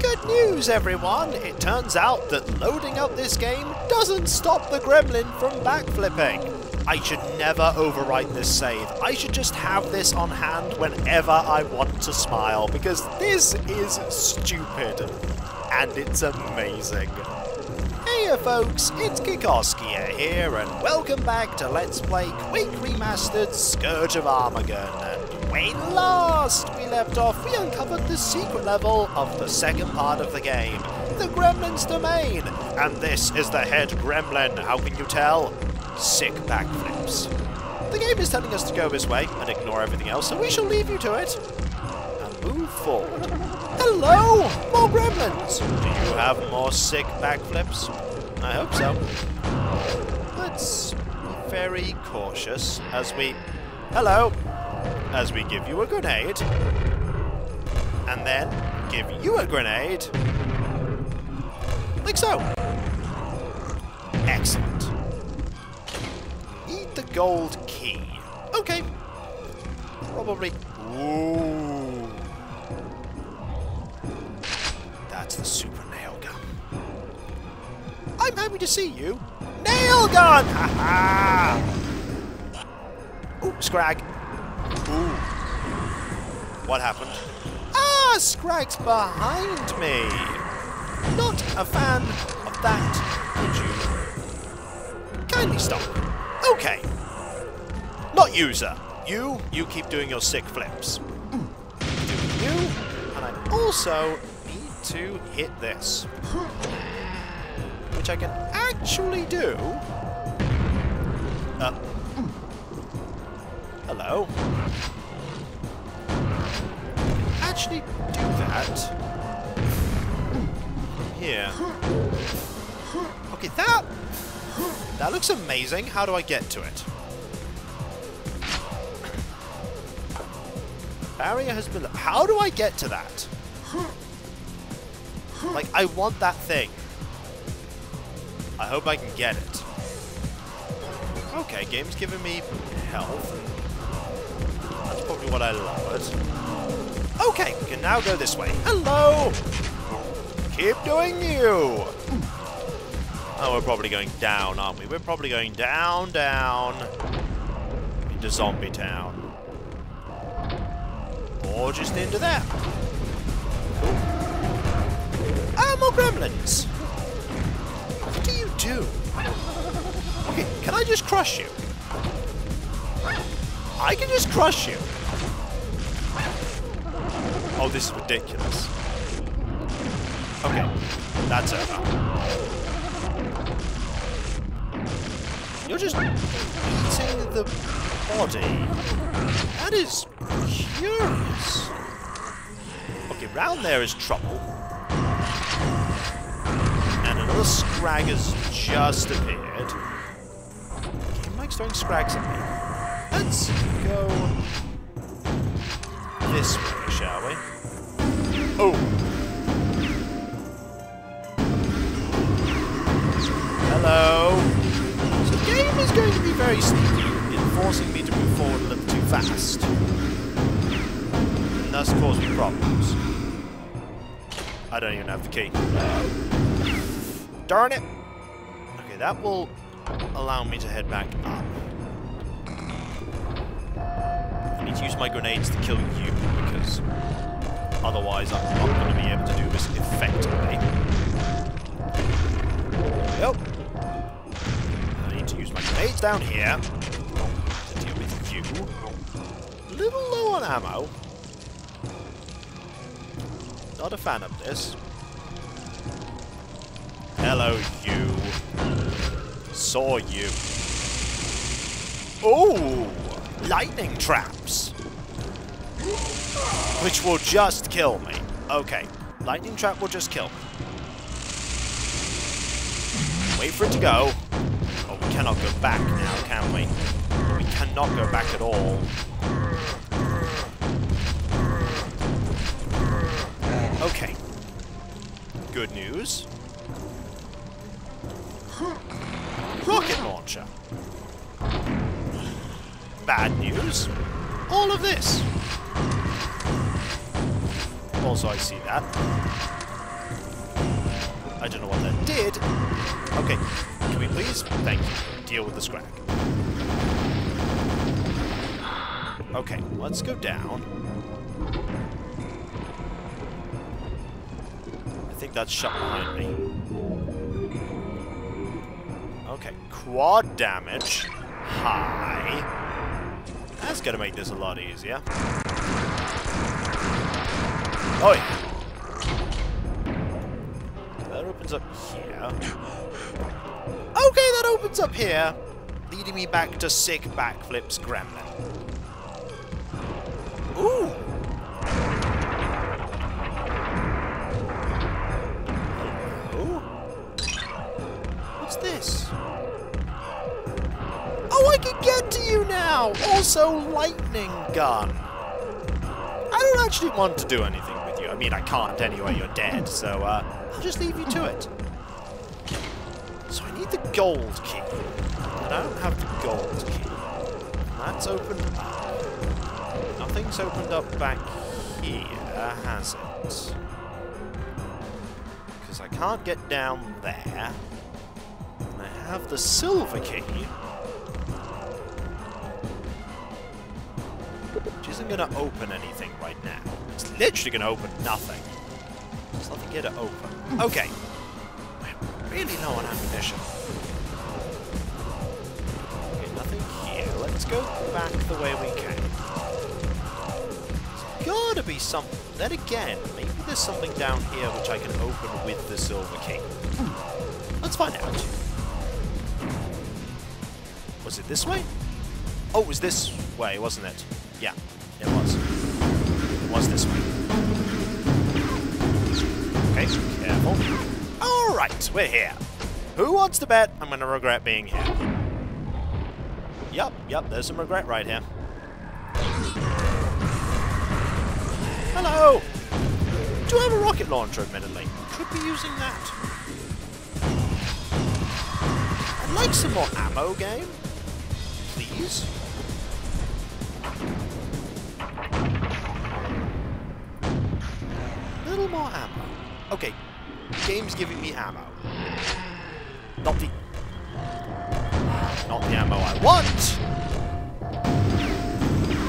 Good news, everyone! It turns out that loading up this game doesn't stop the gremlin from backflipping. I should never overwrite this save. I should just have this on hand whenever I want to smile, because this is stupid. And it's amazing. Hey folks, it's Kikoskia here, and welcome back to Let's Play Quake Remastered Scourge of Armagon. And when last we left off, we uncovered the secret level of the second part of the game, the Gremlin's Domain. And this is the head gremlin, how can you tell? Sick backflips. The game is telling us to go this way and ignore everything else, so we shall leave you to it. And move forward. Hello! More gremlins! Do you have more sick backflips? I hope so. Let's be very cautious as we... Hello! As we give you a grenade. And then give you a grenade. Like so. Excellent. Need the gold key. Okay. Probably... Ooh. That's the super nail gun. I'm happy to see you. Nail gun! Ha ha! Scrag. Ooh. What happened? Ah, Scrag's behind me. Not a fan of that, would you? Kindly stop. Okay. Not user. You, you keep doing your sick flips. Do you, and I also need to hit this. Which I can actually do. Uh, hello. Actually do that. Here. Okay, that... That looks amazing. How do I get to it? Barrier has been... How do I get to that? Like, I want that thing. I hope I can get it. Okay, game's giving me health. That's probably what I lowered. Okay, we can now go this way. Hello! Keep doing you! Oh, we're probably going down, aren't we? We're probably going down, down into Zombie Town. Or just into there. Ah, more gremlins! What do you do? Okay, can I just crush you? I can just crush you. Oh, this is ridiculous. Okay, that's over. You're just eating the body. That is curious. Okay, round there is trouble. And another scrag has just appeared. Game Mike's throwing scrags at me. Let's go this way, shall we? Oh! Hello! So the game is going to be very sneaky in forcing me to move forward a little too fast. And thus cause me problems. I don't even have the key. Darn it! Okay, that will allow me to head back up. I need to use my grenades to kill you, because otherwise I'm not going to be able to do this effectively. Yep. I need to use my grenades down here to deal with you. A little low on ammo. Not a fan of this. Hello, you. Saw you. Oh! Lightning traps! Which will just kill me. Okay. Lightning trap will just kill me. Wait for it to go. Oh, we cannot go back now, can we? We cannot go back at all. Okay. Good news. Rocket launcher. Bad news. All of this. Also, oh, I see that. I don't know what that did. Okay, can we please, thank you, deal with the scrag. Okay, let's go down. I think that's shut behind me. Okay, quad damage. High. That's gonna make this a lot easier. Oh. That opens up here. Okay, that opens up here. Leading me back to sick backflips gremlin. Ooh! Hello? What's this? Oh, I can get to you now! Also, lightning gun. I don't actually want to do anything. I mean, I can't anyway, you're dead, so uh, I'll just leave you to it. So I need the gold key. And I don't have the gold key. That's opened up. Nothing's opened up back here, has it? Because I can't get down there. And I have the silver key. Which isn't going to open anything right now. It's literally going to open nothing. There's nothing here to open. Okay. I really low on ammunition. Okay, nothing here. Let's go back the way we came. There's gotta be something. Then again, maybe there's something down here which I can open with the silver key. Hmm. Let's find out. Was it this way? Oh, it was this way, wasn't it? Yeah, it was. It was this way. Okay, careful. Alright, we're here. Who wants to bet I'm going to regret being here? Yup, yup, there's some regret right here. Hello! Do I have a rocket launcher, admittedly? Could be using that. I'd like some more ammo, game. Please? Little more ammo. Okay, game's giving me ammo. Not the... Not the ammo I want!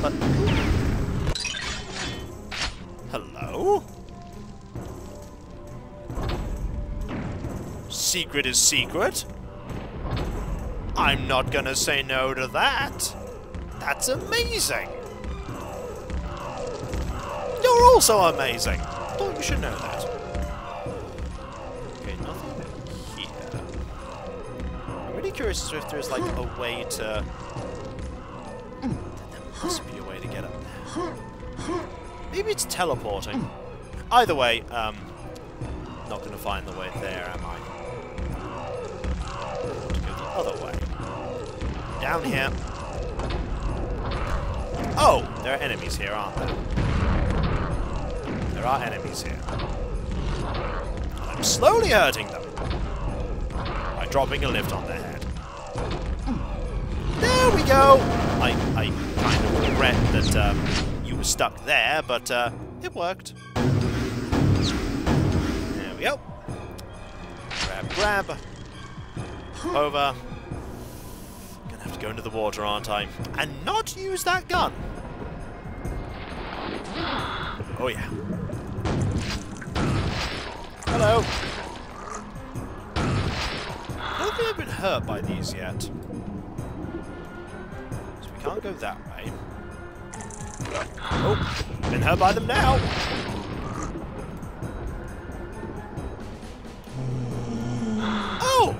But... Hello? Secret is secret? I'm not gonna say no to that. That's amazing. You're also amazing. Thought you should know that. Okay, nothing here. I'm really curious if there's like a way to... There must be a way to get up there. Maybe it's teleporting. Either way, um, not going to find the way there, am I? To go the other way. Down here. Oh, there are enemies here, aren't there? There are enemies here. I'm slowly hurting them. By dropping a lift on their head. There we go! I, I kind of regret that um, you were stuck there, but uh, it worked. There we go. Grab, grab. Over. Gonna have to go into the water, aren't I? And not use that gun. Oh yeah. Hello. I don't been hurt by these yet. So we can't go that way. Oh, been hurt by them now. Oh!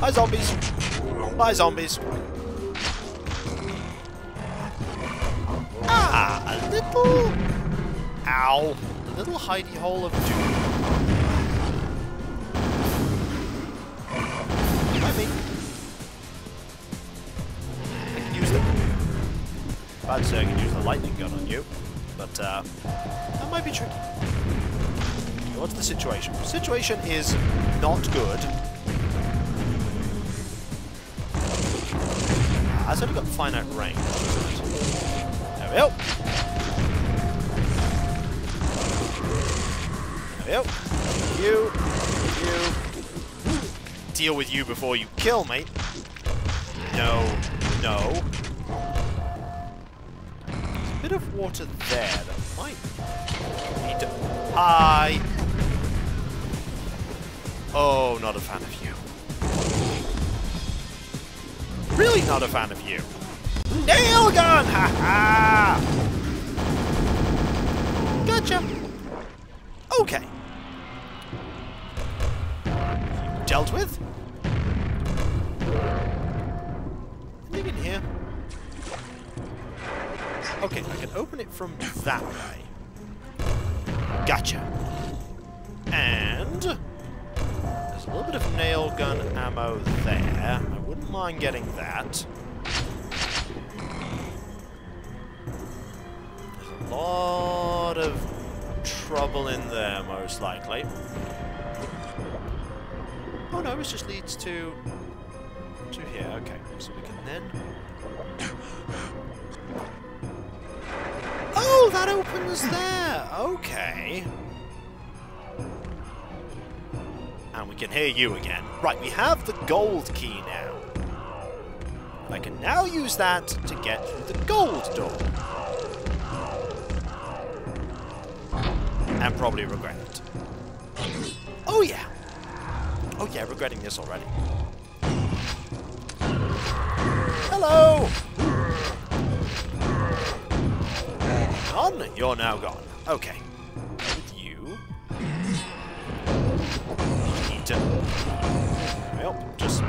Hi, zombies. Bye, zombies. Ah, a little... Ow. Little hidey hole of doom. Be. I can use the... Bad say I can use the lightning gun on you, but uh, that might be tricky. Okay, what's the situation? The situation is not good. Ah, it's only got finite range. There we go. Yep. You. You. Deal with you before you kill me. No. No. There's a bit of water there that might need to... Hi! Oh, not a fan of you. Really not a fan of you. Nail gun! Ha ha! Gotcha. Okay. Dealt with. Anything in here? Okay, I can open it from that way. Gotcha. And there's a little bit of nail gun ammo there. I wouldn't mind getting that. There's a lot of trouble in there, most likely. Oh no, this just leads to to here. Okay, so we can then. Oh, that opens there. Okay. And we can hear you again. Right, we have the gold key now. I can now use that to get through the gold door. And probably regret it. Oh yeah! Oh yeah, regretting this already. Hello! On, you're now gone. Okay. With you. Need to... Well, just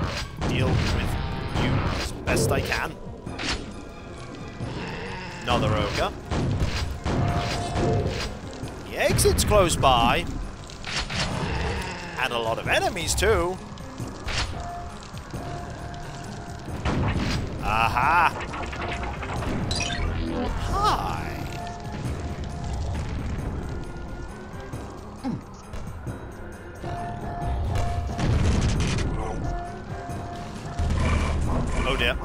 deal with you as best I can. Another ogre. The exit's close by. And a lot of enemies, too. Aha! Hi! Hmm. Oh dear.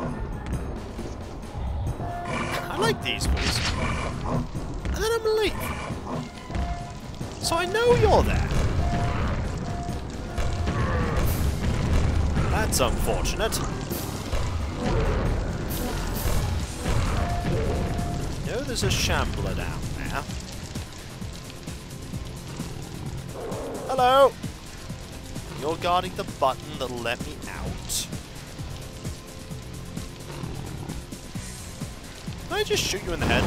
I like these ones. And then I'm late. So I know you're there. That's unfortunate. No, there's a shambler down there. Hello! You're guarding the button that'll let me out. Can I just shoot you in the head?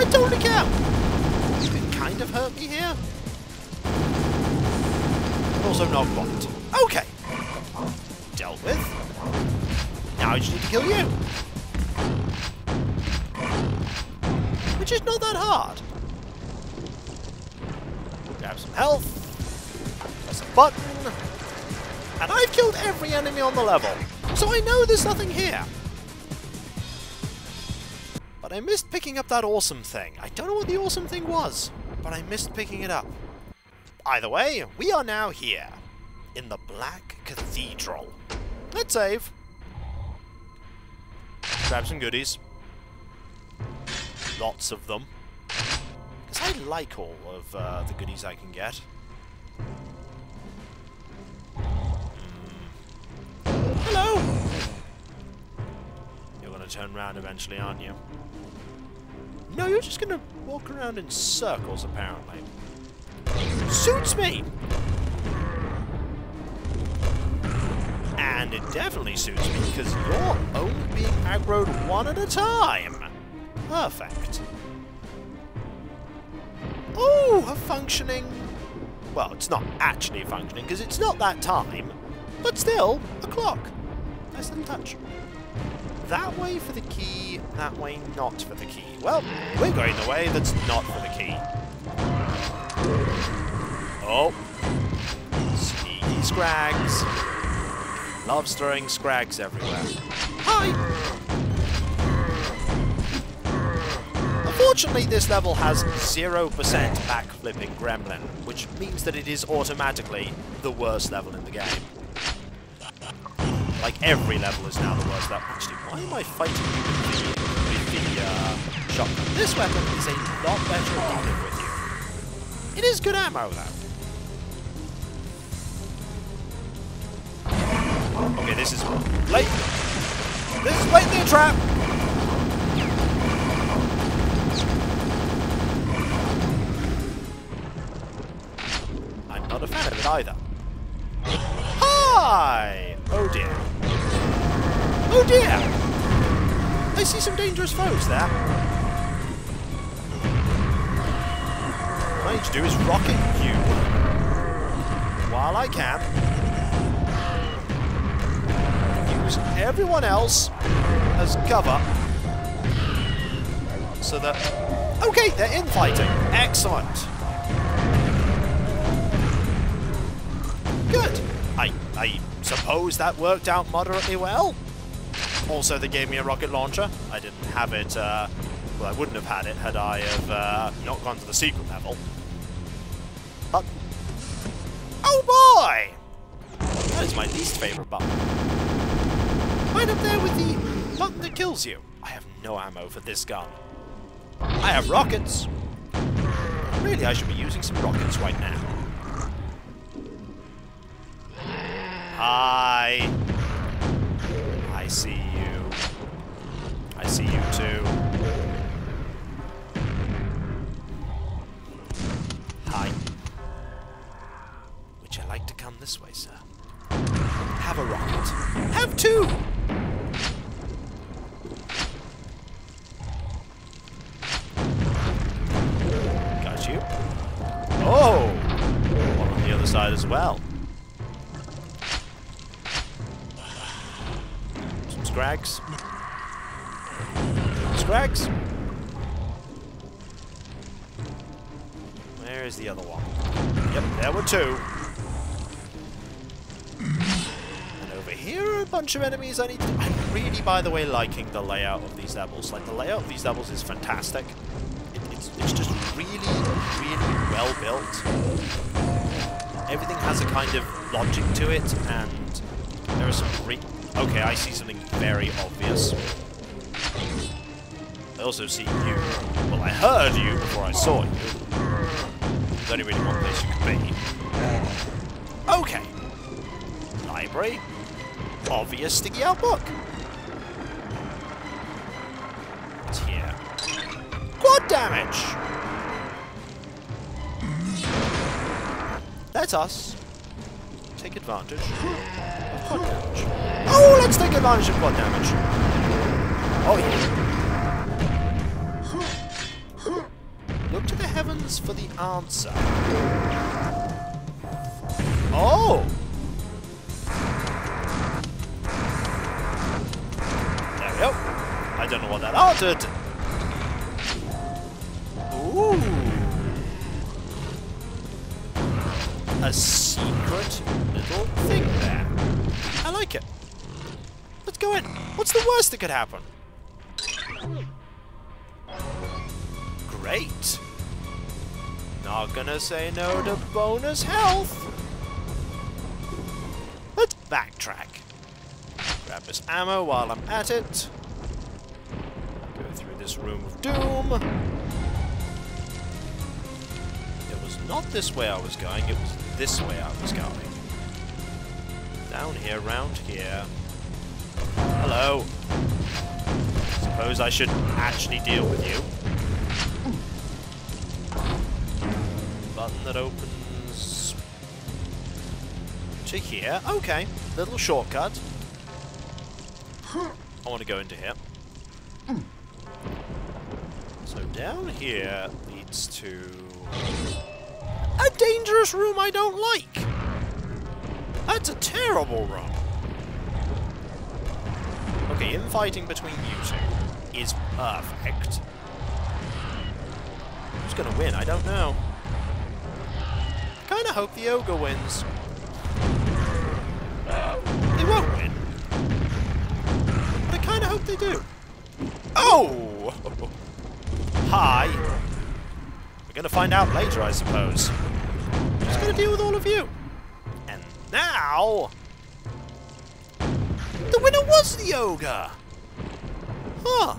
I totally can! Can kind of hurt me here. Also not quite. Okay! Dealt with. Now I just need to kill you. Which is not that hard. Grab some health. Press a button. And I've killed every enemy on the level. So I know there's nothing here. But I missed picking up that awesome thing. I don't know what the awesome thing was, but I missed picking it up. Either way, we are now here, in the Black Cathedral. Let's save. Grab some goodies. Lots of them. Because I like all of uh, the goodies I can get. Mm. Hello! You're gonna turn around eventually, aren't you? No, you're just gonna walk around in circles, apparently. Suits me! And it definitely suits me, because you're only being aggroed one at a time. Perfect. Oh, a functioning... Well, it's not actually functioning, because it's not that time. But still, a clock. Nice little touch. That way for the key, that way not for the key. Well, we're going the way that's not for the key. Oh. Sneaky scrags. Love throwing scrags everywhere. Hi! Unfortunately, this level has 0% backflipping gremlin, which means that it is automatically the worst level in the game. Like, every level is now the worst level. Actually, why am I fighting you with the, with the uh, shotgun? This weapon is a lot better at dealing with you. It is good ammo, though. Okay, this is late. This is blatantly a trap. I'm not a fan of it either. Hi! Oh dear. Oh dear! I see some dangerous foes there. What I need to do is rocket you while I can. Use everyone else as cover so that... Okay, they're infighting. Excellent. Good. I, I suppose that worked out moderately well. Also, they gave me a rocket launcher. I didn't have it, uh, well, I wouldn't have had it had I have uh, not gone to the secret level. But, oh boy! That is my least favorite button. Right up there with the button that kills you. I have no ammo for this gun. I have rockets. Really, I should be using some rockets right now. Hi. I see you. I see you too. Scrags. Where is the other one? Yep, there were two. And over here are a bunch of enemies I need to... I'm really, by the way, liking the layout of these levels. Like, the layout of these levels is fantastic. It, it's, it's just really, really well built. Everything has a kind of logic to it, and there are some great... Okay, I see something very obvious. I also see you. Well, I heard you before I saw you. There's only really one place you could be. Okay. Library. Obvious sticky out book. What's here? Quad damage! Let us take advantage quad damage. Oh, let's take advantage of quad damage. Oh, yeah. Look to the heavens for the answer. Oh! There we go. I don't know what that altered. Go in. What's the worst that could happen? Great. Not gonna say no to bonus health. Let's backtrack. Grab this ammo while I'm at it. Go through this room of doom. It was not this way I was going, it was this way I was going. Down here, round here. Hello. Suppose I should actually deal with you. Button that opens to here. Okay, little shortcut. I want to go into here. So down here leads to a dangerous room I don't like. That's a terrible room. Okay, infighting between you two is perfect. Who's gonna win? I don't know. Kinda hope the ogre wins. They won't win. But I kinda hope they do. Oh! Hi. We're gonna find out later, I suppose. Just gonna deal with all of you. And now... The winner was the ogre! Huh.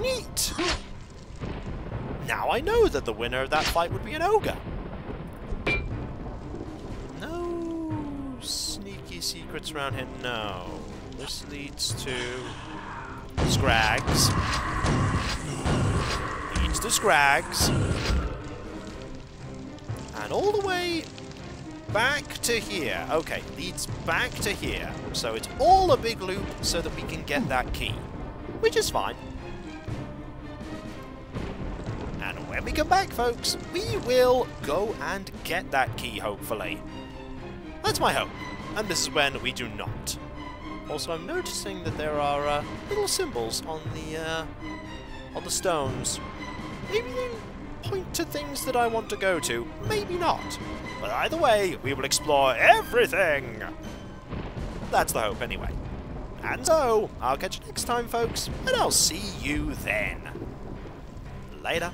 Neat. Now I know that the winner of that fight would be an ogre. No sneaky secrets around here? No. This leads to... Scrags. Leads to Scrags. And all the way back to here. Okay, leads back to here. So it's all a big loop so that we can get that key. Which is fine. And when we come back, folks, we will go and get that key, hopefully. That's my hope. And this is when we do not. Also, I'm noticing that there are uh, little symbols on the uh, on the stones. Maybe they point to things that I want to go to. Maybe not. But either way, we will explore everything. That's the hope, anyway. And so, I'll catch you next time, folks, and I'll see you then. Later.